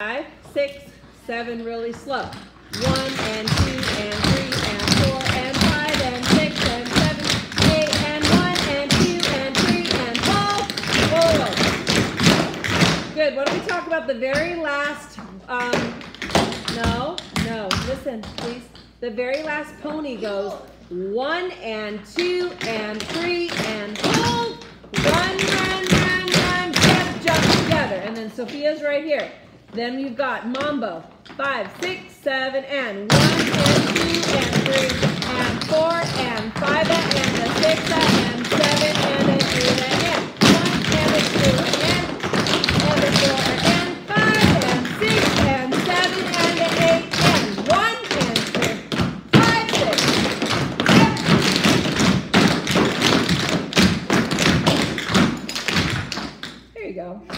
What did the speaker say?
Five, six, seven, really slow. One and two and three and four and five and six and seven, eight and one and two and three and forward. Good. Why don't we talk about the very last? Um, no, no. Listen, please. The very last pony goes one and two and three and pull. Run, run, run, run. Jump, jump together. And then Sophia's right here. Then we've got mambo. Five, six, seven, and one, and two, and three, and four, and five, and a six, and seven, and an eight, and one, and a two, and and a four, and five, and six, and seven, and an eight, and one, and two, five, six, seven. There you go.